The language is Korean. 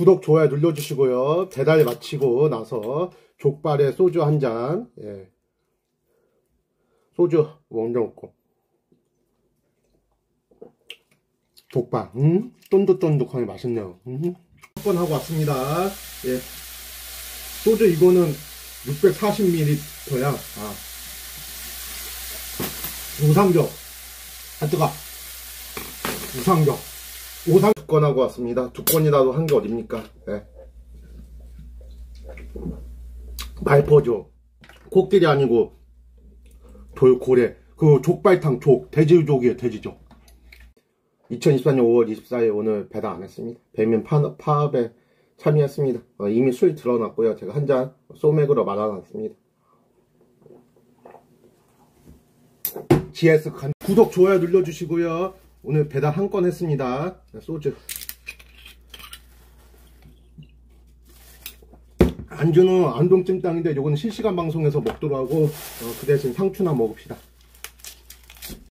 구독, 좋아요 눌러주시고요. 배달 마치고 나서 족발에 소주 한 잔. 예. 소주 먼저 먹고. 족발, 음? 쫀득쫀득하게 맛있네요. 음? 한번 하고 왔습니다. 예. 소주 이거는 640ml야. 아. 우상적. 아, 뜨거. 우상적. 오상 두 건 하고 왔습니다. 두 건이라도 한 게 어딥니까? 예. 말퍼죠. 코끼리 아니고 돌고래. 그 족발탕 족. 돼지족이에요, 돼지족. 2024년 5월 24일 오늘 배달 안 했습니다. 배민 파, 파업에 참여했습니다. 어, 이미 술 들어놨고요. 제가 한 잔 소맥으로 말아놨습니다. GS 간 구독, 좋아요 눌러주시고요. 오늘 배달 한 건 했습니다. 소주. 안주는 안동찜땅인데 요거는 실시간 방송에서 먹도록 하고 어, 그 대신 상추나 먹읍시다.